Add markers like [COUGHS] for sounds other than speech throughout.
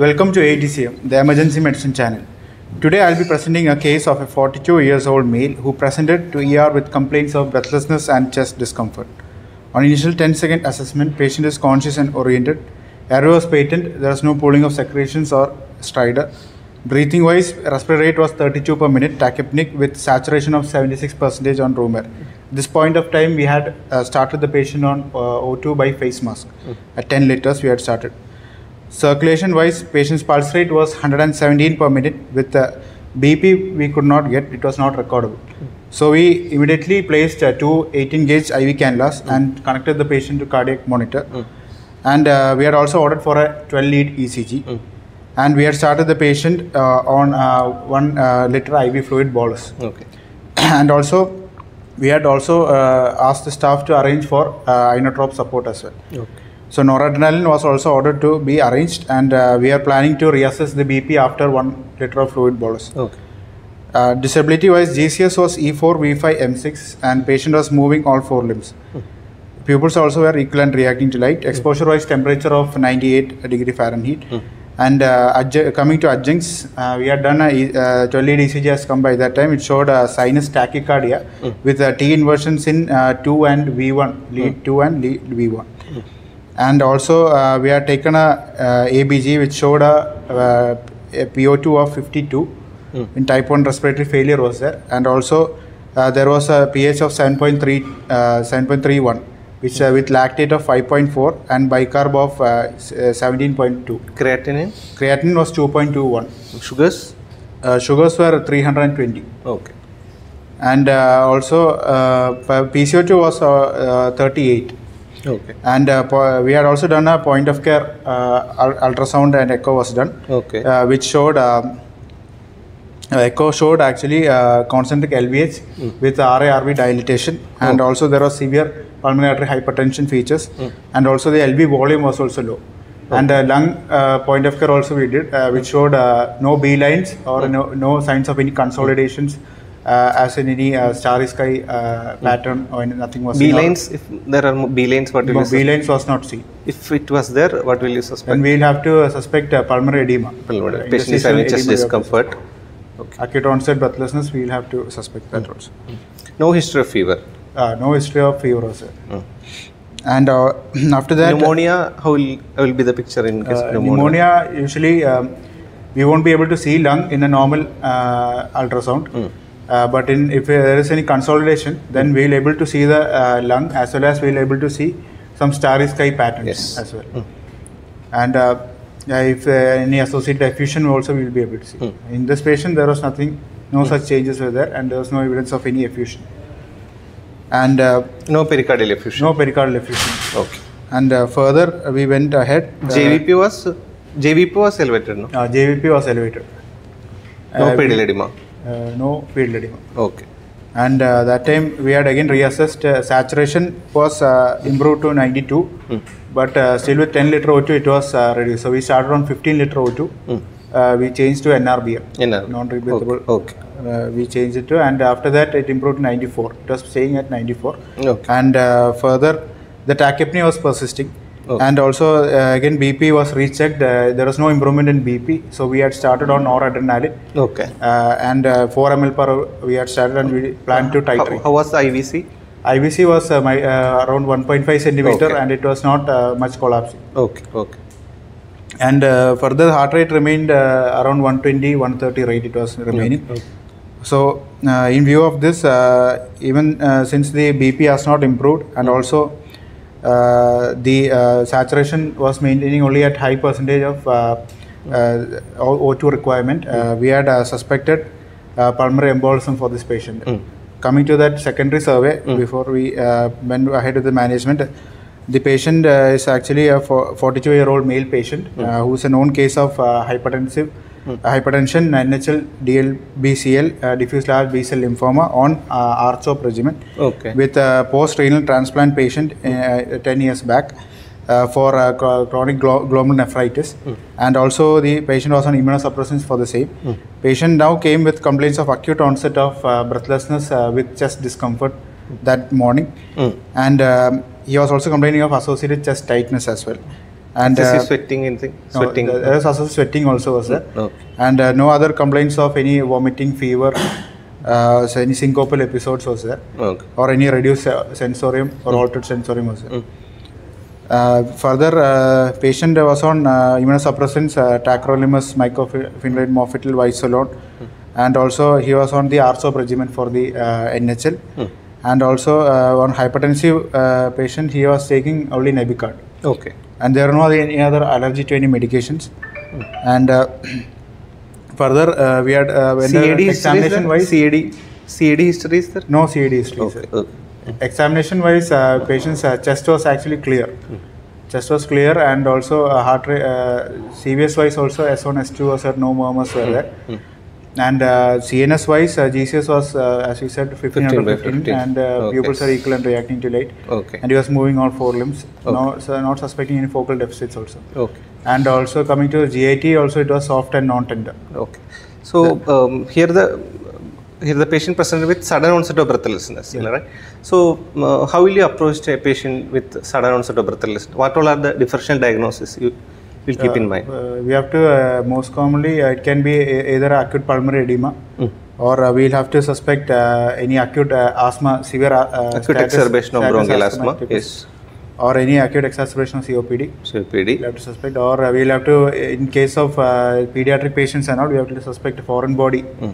Welcome to AETCM, the emergency medicine channel. Today I'll be presenting a case of a 42 years old male who presented to ER with complaints of breathlessness and chest discomfort. On initial 10 second assessment, patient is conscious and oriented. Airway was patent, there is no pooling of secretions or stridor. Breathing wise, respiratory rate was 32 per minute, tachypneic with saturation of 76% on room air. This point of time, we had uh, started the patient on uh, O2 by face mask. At 10 liters, we had started. Circulation wise, patient's pulse rate was 117 per minute with uh, BP we could not get, it was not recordable. So we immediately placed uh, two 18 gauge IV cannulas and connected the patient to cardiac monitor. And uh, we had also ordered for a 12 lead ECG. And we had started the patient uh, on uh, one uh, liter IV fluid bolus. Okay. [CLEARS THROAT] and also, we had also uh, asked the staff to arrange for uh, inotrope support as well. Okay. So noradrenaline was also ordered to be arranged, and uh, we are planning to reassess the BP after one liter of fluid bolus. Okay. Uh, disability-wise, GCS was E E4, V5, M6, and patient was moving all four limbs. Pupils also were equal and reacting to light. Exposure-wise, temperature of 98 degree Fahrenheit. And uh, coming to adjuncts, uh, we had done a uh, 12 lead ECG has come by that time. It showed a sinus tachycardia with uh, T inversions in uh, 2 and V1, lead 2 and lead V1 and also uh, we had taken a uh, ABG which showed a, uh, a PO2 of 52 in type 1 respiratory failure was there. And also uh, there was a pH of 7.3 uh, 7.31 which uh, with lactate of 5.4 and bicarb of uh, uh, 17.2 Creatinine, creatinine was 2.21 sugars. uh, sugars were 320 Okay. and uh, also uh, PCO2 was uh, uh, 38 Okay. And uh, po- we had also done a point of care uh, ultrasound and echo was done, Okay. uh, which showed um, uh, echo showed actually uh, concentric LVH with RA-RV dilatation, and also there was severe pulmonary artery hypertension features, and also the LV volume was also low. And uh, lung uh, point of care also we did, uh, which showed uh, no B lines or no, no signs of any consolidations. Uh, as in any uh, starry sky uh, pattern or nothing was B lines, if there are B lines, what will No, B lines was not seen. If it was there, what will you suspect? And we'll have to uh, suspect uh, pulmonary edema. Pulmonary. Uh, Patient is having chest discomfort. Suspect. Acute onset breathlessness, we'll have to suspect that also. No history of fever. Uh, no history of fever also. And uh, [CLEARS THROAT] after that, pneumonia, how will, how will be the picture in case uh, of pneumonia? pneumonia, usually um, we won't be able to see lung in a normal uh, ultrasound. Uh, but in if there is any consolidation, then we'll able to see the uh, lung as well as we'll able to see some starry sky patterns Yes. as well. And uh, uh, if uh, any associated effusion also we will be able to see. In this patient, there was nothing, no such changes were there, and there was no evidence of any effusion. And uh, No pericardial effusion. no pericardial effusion. Okay. And uh, further, uh, we went ahead. uh, JVP was JVP was elevated, no? Uh, JVP was elevated. No pedal edema. No pedal edema. Okay. And uh, that time we had again reassessed. Uh, saturation was uh, improved to 92, but uh, still with 10 liter O2 it was uh, reduced. So we started on 15 liter O2. Uh, we changed to NRBM, NRBM. non-rebreathable. Okay. Uh, we changed it to, and after that it improved to 94. It was staying at 94. Okay. And uh, further, the tachypnea was persisting. Okay. And also, uh, again, BP was rechecked. Uh, there was no improvement in BP. So we had started on noradrenaline. Okay. Uh, and uh, 4 ml per hour we had started and we planned to titrate. how was the IVC? IVC was uh, my, uh, around 1.5 centimeter Okay. and it was not uh, much collapsing. Okay. Okay. And uh, further heart rate remained uh, around 120, 130 rate it was remaining. Okay. So uh, in view of this, uh, even uh, since the BP has not improved and also the uh, saturation was maintaining only at high percentage of uh, uh, O2 requirement, uh, we had uh, suspected uh, pulmonary embolism for this patient. Coming to that secondary survey, before we uh, went ahead with the management, the patient uh, is actually a 42 year old male patient uh, who is a known case of uh, hypertensive hypertension, NHL, DLBCL, uh, diffuse large B cell lymphoma on uh, RCHOP regimen Okay. with a post renal transplant patient uh, 10 years back uh, for uh, chro- chronic glo- glomerulonephritis and also the patient was on immunosuppressants for the same patient now came with complaints of acute onset of uh, breathlessness uh, with chest discomfort that morning Mm. and um, he was also complaining of associated chest tightness as well. And Is uh, sweating anything? no, Sweating. there was also sweating also was there. Okay. And uh, no other complaints of any vomiting, fever, uh, so any syncopal episodes was there. Okay. or any reduced sensorium or altered sensorium was there. Mm. Uh, further, uh, patient was on uh, immunosuppressants, uh, tacrolimus, mycophenolate mofetil, Wysolone, and also he was on the RCHOP regimen for the uh, NHL. Mm. And also uh, on hypertensive uh, patient, he was taking only Nebicard. Okay. And there are no any other allergy to any medications. And uh, [CLEARS THROAT] further, uh, we had uh, when CAD examination wise, CAD, CAD history is there? no CAD history. sir. Okay. okay. Examination wise, uh, patient's uh, chest was actually clear. Chest was clear, and also uh, heart rate, uh, CVS wise also S1, S2 was there, no murmurs were there. Mm. And uh, CNS wise, uh, GCS was, uh, as we said, 15 out 15 of by 15, 15. and uh, Okay. pupils are equal and reacting to light. Okay. And he was moving all four limbs. Okay. No, so not suspecting any focal deficits also. Okay. And also coming to GIT, also it was soft and non-tender. Okay. So um, here the here the patient presented with sudden onset of breathlessness, right? So uh, how will you approach a patient with sudden onset of breathlessness? What all are the differential diagnoses you will keep in mind? Uh, we have to uh, most commonly uh, it can be either acute pulmonary edema Mm. or uh, we'll have to suspect uh, any acute uh, asthma severe uh, uh, Acute status- exacerbation of bronchial asthma. Yes. or any acute exacerbation of COPD COPD. we'll have to suspect or uh, we'll have to in case of uh, pediatric patients and all we have to suspect foreign body Mm.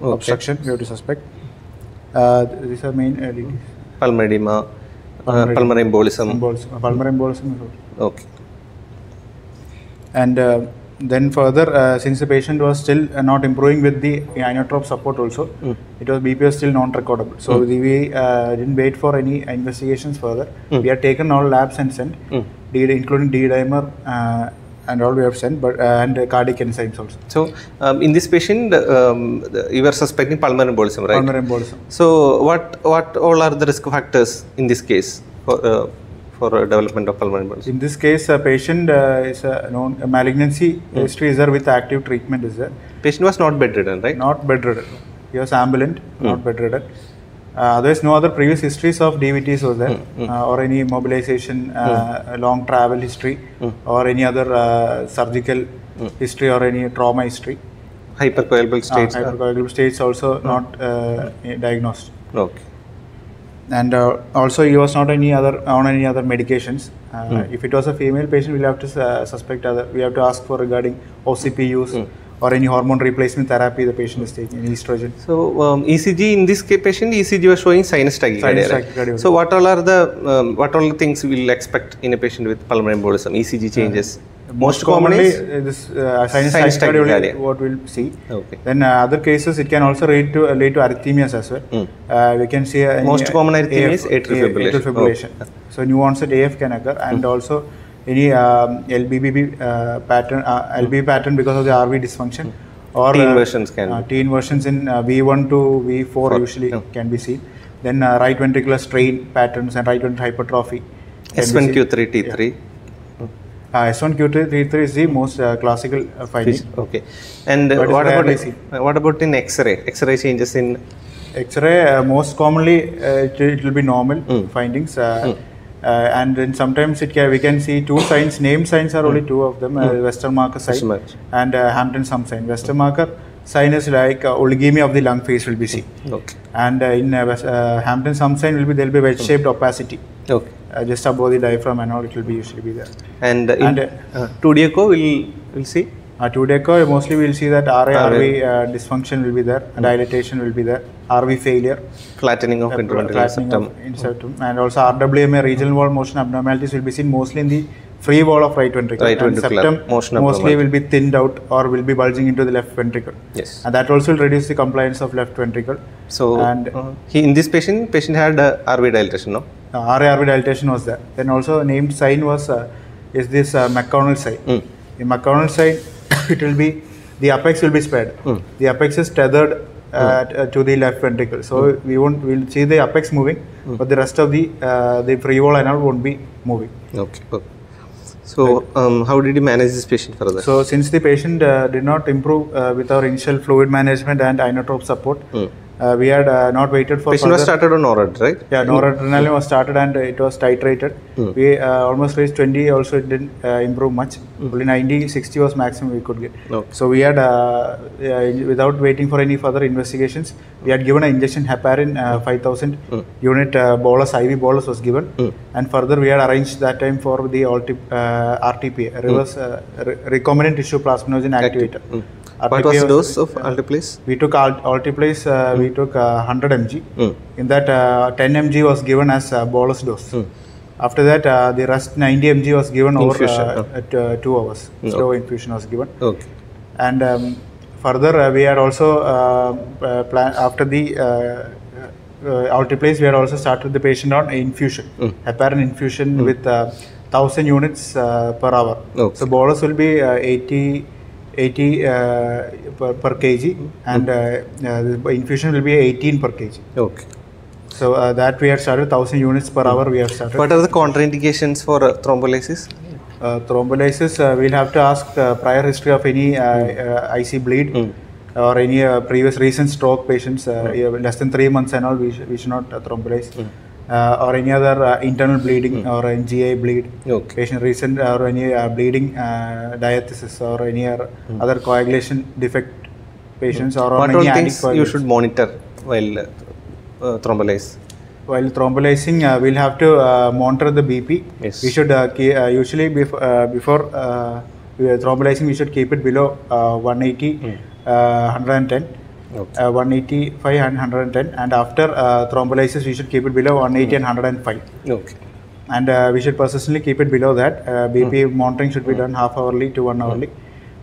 Okay. obstruction we have to suspect uh, these are main uh, Pulmonary edema, uh, Pulmonary- pulmonary embolism. Embolism- pulmonary embolism Okay. And uh, then further uh, since the patient was still uh, not improving with the inotrope support also Mm. it was bp was still non recordable so the, we uh, didn't wait for any investigations further Mm. we had taken all labs and sent Mm. D, including d dimer uh, and all we have sent but uh, and uh, cardiac enzymes also So um, in this patient, um, you were suspecting pulmonary embolism, right? pulmonary embolism So what what all are the risk factors in this case for for uh, development of pulmonary embolism? in this case a patient uh, is a known a malignancy history is there with active treatment is there Patient was not bedridden, right? not bedridden. He was ambulant, not bedridden. Uh, otherwise, no other previous histories of DVTs was there, uh, or any mobilization, uh, long travel history, or any other uh, surgical history or any trauma history. Hypercoagulable Uh, states. hypercoagulable states also not uh, diagnosed. okay. And uh, also, he was not any other on any other medications. Uh, If it was a female patient, we'll have to uh, suspect other. We have to ask for regarding OCP use or any hormone replacement therapy the patient is taking, any estrogen. So um, ECG in this ca- patient, ECG was showing sinus tachycardia. Sinus tachycardia. So what all are the um, what all the things we'll expect in a patient with pulmonary embolism? ECG changes. Most common commonly uh, this uh, sinus, Sinus tachycardia tachycardia. what we'll see. okay. Then uh, other cases it can also lead to uh, lead to arrhythmias as well. Mm. Uh, we can see uh, Most common arrhythmia AF is atrial fibrillation. atrial fibrillation. So new onset AF can occur and also any um, LBBB uh, pattern uh, LB pattern because of the RV dysfunction or T uh, inversions can uh, T inversions in uh, V1 to V4 Four, usually yeah. can be seen. Then uh, right ventricular strain patterns and right ventricular hypertrophy. can be seen. S1Q3 T3. Uh, S1Q3 is the most uh, classical uh, finding. Okay. And uh, what about uh, what about in X-ray? X-ray changes in X-ray uh, most commonly uh, it, it will be normal Mm. findings, uh, uh, and then sometimes it can, we can see two signs. Name signs are only two of them: uh, Westermark sign and uh, Hampton hump sign. Westermark sign is like uh, oligemi of the lung phase will be seen, okay. and uh, in uh, uh, Hampton hump sign will be there will be wedge-shaped opacity Okay. uh, just above the diaphragm and all. It will be usually be there. And uh, in And, uh, 2D echo we'll we'll see. Uh, 2D echo, mostly we will see that RA, RV uh, dysfunction will be there, dilatation will be there, RV failure. Flattening of uh, septum. septum. and also RWMA regional wall motion abnormalities will be seen mostly in the free wall of right ventricle. Right and ventricular septum motion mostly will be thinned out or will be bulging into the left ventricle, Yes. and that also will reduce the compliance of left ventricle. So and- uh, he in this patient patient had uh, RV dilatation, no? Uh, RA RV dilatation was there. Then also named sign was uh, is this uh, McConnell sign. Mm. In McConnell sign, [COUGHS] it will be the apex will be spread. Mm. The apex is tethered uh, t- uh, to the left ventricle. So we won't we'll see the apex moving, but the rest of the uh, the free wall and won't be moving. Okay. okay. So um, how did you manage this patient further? So since the patient uh, did not improve uh, with our initial fluid management and inotrope support, Mm. Uh, we had uh, not waited for Patient was started on oral, right? yeah, noradrenaline was started and it was titrated. We uh, almost reached 20, also it didn't uh, improve much. Only 90, 60 was maximum we could get. Okay. So we had, uh, uh, without waiting for any further investigations, we had given an injection heparin uh, 5000 unit uh, bolus, IV bolus was given. And further we had arranged that time for the RTP, uh, reverse uh, re- recombinant tissue plasminogen activator. What was the dose of alteplase? we took alt- Alteplase, uh, we took uh, 100 mg. Mm. In that, uh, 10 mg was given as uh, bolus dose. After that, uh, the rest 90 mg was given over Infusion, uh, at uh, two hours. Slow infusion was given. Okay. And um, further, uh, we had also uh, uh, plan after the uh, uh, Alteplase, we had also started the patient on infusion, heparin infusion with uh, 1000 units uh, per hour. Okay. So bolus will be uh, 80, 80 uh, per, per kg, and uh, uh, the infusion will be 18 per kg. Okay. So uh, that we have started 1000 units per hour. We have started. What are the contraindications for uh, thrombolysis? Uh, thrombolysis, uh, we'll have to ask prior history of any IC bleed or any uh, previous recent stroke patients, uh, yeah, less than three months and all, we, sh- we should not uh, thrombolyze. Uh, or any other uh, internal bleeding or NGA bleed, Okay. patient recent or any uh, bleeding uh, diathesis or any other other coagulation defect patients or on What any all things you should monitor while uh, uh, thrombolyze? While thrombolizing, uh, we'll have to uh, monitor the BP. Yes. We should uh, uh, usually uh, before uh, we are thrombolizing, we should keep it below uh, 180, uh, 110. Okay. Uh, 185 and 110 and after uh, thrombolysis we should keep it below 180 and 105 Okay. and uh, we should persistently keep it below that uh, bp monitoring should be done half hourly to one hourly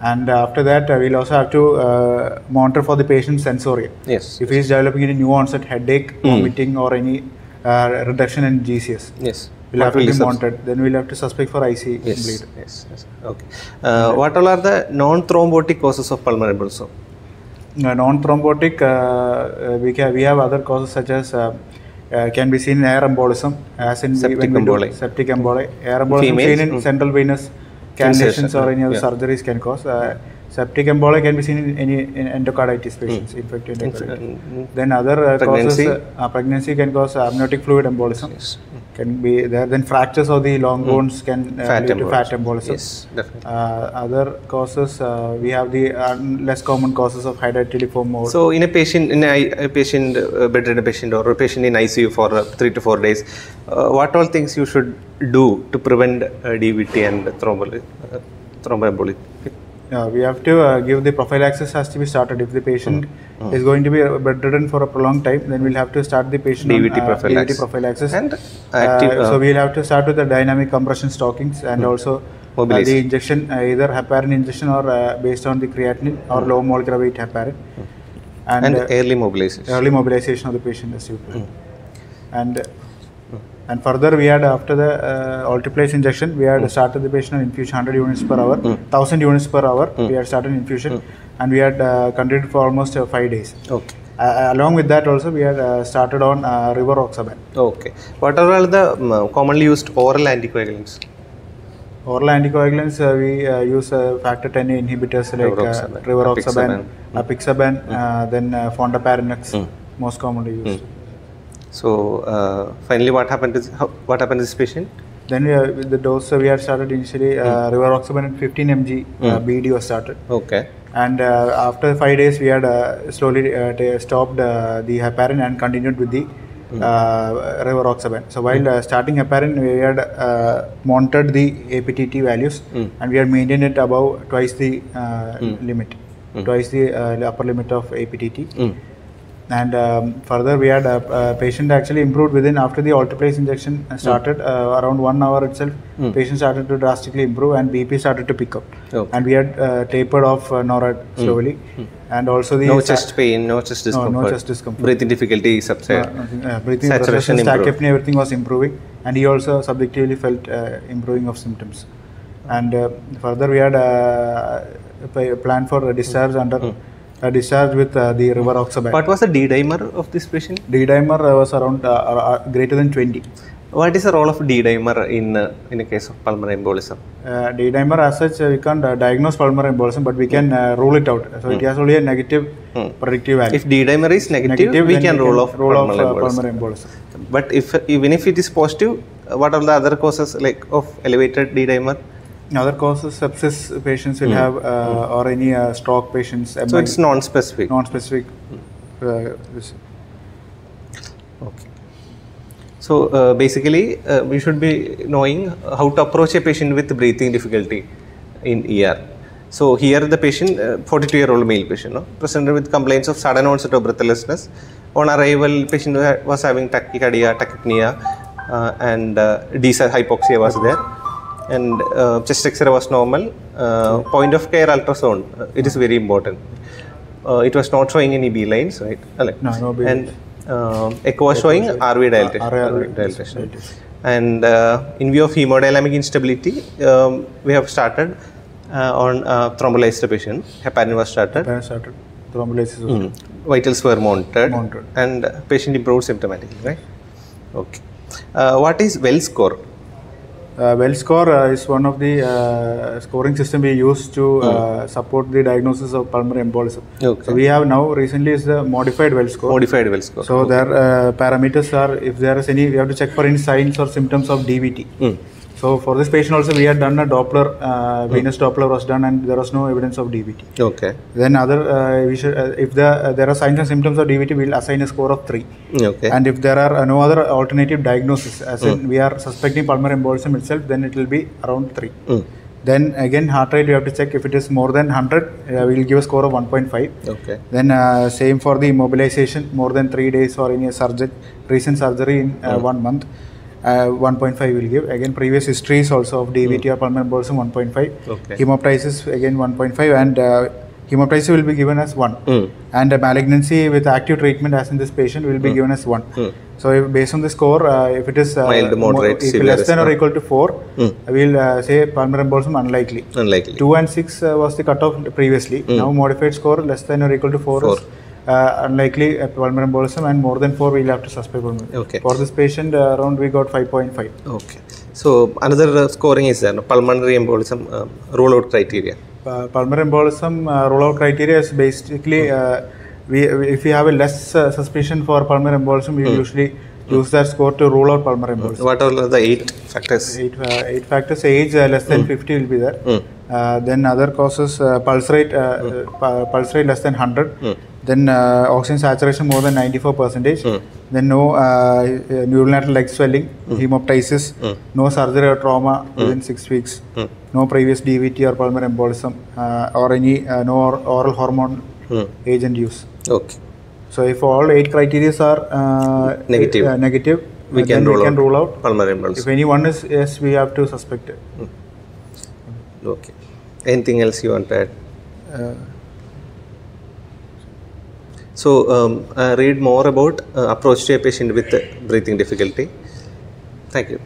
and after that uh, we'll also have to uh, monitor for the patient's sensoria Yes. if he is developing any new onset headache, vomiting, or any uh, reduction in GCS, Yes. we'll have to be monitored. Then we'll have to suspect for IC Yes. bleed. Yes. yes. Okay. Uh, what all are the non-thrombotic causes of pulmonary embolism? Uh, non-thrombotic, uh, uh, we can we have other causes such as uh, uh, can be seen in air embolism, as in Septic emboli. septic emboli. Air embolism Females, seen in mm. central venous cannulations or any other yeah. surgeries can cause. Uh, septic emboli can be seen in any in endocarditis patients, infected endocarditis. Mm. Then other uh, Pregnancy. causes, uh, pregnancy can cause amniotic fluid embolism. Yes. Can be there. Then fractures of the long bones can uh, Fat lead to fat embolism. embolism. Yes, definitely. Uh, other causes, uh, we have the uh, less common causes of hydatidiform mole. So, in a patient, in a, a patient, uh, bedridden patient, or a patient in ICU for uh, three to four days, uh, what all things you should do to prevent uh, DVT and thromboli, uh. We have to uh, give the prophylaxis has to be started. If the patient Mm. is going to be uh, bedridden for a prolonged time, then we'll have to start the patient DVT on, uh, prophylaxis. DVT prophylaxis. And Uh, active, uh, so we'll have to start with the dynamic compression stockings and also uh, the injection, uh, either heparin injection or uh, based on the creatinine or low molecular weight heparin. And, and uh, early mobilization. early mobilization of the patient is useful. And and further we had after the uh, alteplase injection, we had started the patient on infusion 100 units per hour, 1000 units per hour. We had started infusion, and we had uh, continued for almost uh, five days. Okay. Uh, along with that, also we had uh, started on uh, rivaroxaban. Okay. What are all the um, commonly used oral anticoagulants? Oral anticoagulants, uh, we uh, use uh, factor 10 inhibitors like Rivaroxaban, uh, rivaroxaban, apixaban. apixaban, uh, then uh, fondaparinux, most commonly used. So, uh, finally, what happened to how, what happened to this patient? Then we, uh, the dose we had started initially uh, rivaroxaban at 15 mg uh, BD was started, Okay. and uh, after five days we had uh, slowly uh, stopped uh, the heparin and continued with the uh, rivaroxaban. So while uh, starting heparin, we had uh, monitored the APTT values, and we had maintained it above twice the uh, limit, twice the uh, upper limit of APTT. Mm. And um, further, we had a, a patient actually improved within after the alteplase injection started uh, around one hour itself. Patient started to drastically improve and BP started to pick up. Okay. And we had uh, tapered off uh, NORAD slowly, and also the No chest pain, no chest discomfort. no chest discomfort. Breathing difficulty subside. Uh, uh, breathing Saturation tachypnea, everything was improving, and he also subjectively felt uh, improving of symptoms. And uh, further, we had a plan for discharge under a discharge with uh, the rivaroxaban. What was the D dimer of this patient? D dimer uh, was around uh, uh, uh, greater than 20. What is the role of D-dimer in uh, in a case of pulmonary embolism? Uh, D-dimer as such, uh, we can't uh, diagnose pulmonary embolism, but we can uh, rule it out. So it has only a negative predictive value. If D-dimer is negative, Negative, we can rule off pulmonary uh, embolism. pulmonary embolism. But if even if it is positive, uh, what are the other causes like of elevated D-dimer? Other causes, sepsis patients will have, uh, or any uh, stroke patients, So it's non-specific. non-specific. Uh, Okay. So uh, basically, uh, we should be knowing how to approach a patient with breathing difficulty in ER. So here the patient, uh, 42-year-old male patient, no, presented with complaints of sudden onset of breathlessness. On arrival, patient was having tachycardia, tachypnea, uh, and uh, hypoxia was there. And uh, chest X-ray was normal. Uh, point of care ultrasound, uh, it is very important. Uh, it was not showing any B lines, right? No, no B and uh, echo was showing RV dilatation. RV dilatation. And uh, in view of hemodynamic instability, um, we have started uh, on uh, thrombolyzed patient. Heparin was started. Then started thrombolysis. was Mm. Vitals were monitored, Monitored. and patient improved symptomatically, right? Okay. Uh, what is Wells score? Uh, Wells score uh, is one of the uh, scoring system we use to uh, support the diagnosis of pulmonary embolism. Okay. So we have now recently is the modified Wells score. Modified Wells score. So their uh, parameters are if there is any we have to check for any signs or symptoms of DVT. Mm. So for this patient also we had done a Doppler uh, venous Doppler was done and there was no evidence of DVT. Okay. Then other uh, we should uh, if the uh, there are signs and symptoms of DVT we will assign a score of three. Okay. And if there are uh, no other alternative diagnosis, as in we are suspecting pulmonary embolism itself, then it will be around 3. Mm. Then again, heart rate, we have to check if it is more than 100, uh, we will give a score of 1.5. Okay. Then uh, same for the immobilization, more than 3 days or any surgery, recent surgery in uh, one month. Uh, 1.5 will give. Again, previous histories also of DVT or pulmonary embolism 1.5. Okay. Hemoptysis again 1.5 and uh, hemoptysis will be given as 1 Mm. and a malignancy with active treatment as in this patient will be given as 1 Mm. so if, based on the score uh, if it is uh, Mild, more- moderate, if less than or equal to 4 Mm. we'll uh, say pulmonary embolism unlikely Unlikely. 2 and 6 uh, was the cutoff previously now modified score less than or equal to 4, Four. is uh, unlikely uh, pulmonary embolism and more than 4 we'll have to suspect pulmonary Okay. for this patient uh, around we got 5.5 Okay. So another uh, scoring is there, no? pulmonary embolism uh, rule out criteria. uh, pulmonary embolism uh, rollout criteria is basically uh, we if we have a less uh, suspicion for pulmonary embolism we usually use that score to rule out pulmonary embolism What are the eight factors? eight, uh, eight factors age uh, less than 50 will be there Mm. uh, then other causes uh, pulse rate uh, uh, pulse rate less than 100 then uh, oxygen saturation more than 94 percentage then no uh, neuronatal leg swelling hemoptysis no surgery or trauma within 6 weeks no previous dvt or pulmonary embolism uh, or any uh, no or- oral hormone Mm. agent use Okay. so if all eight criteria are uh, Negative. negative We can rule we can out. rule out Pulmonary embolism. if any one is yes we have to suspect it Okay. Anything else you want to add? So um, uh, read more about uh, approach to a patient with breathing difficulty. Thank you.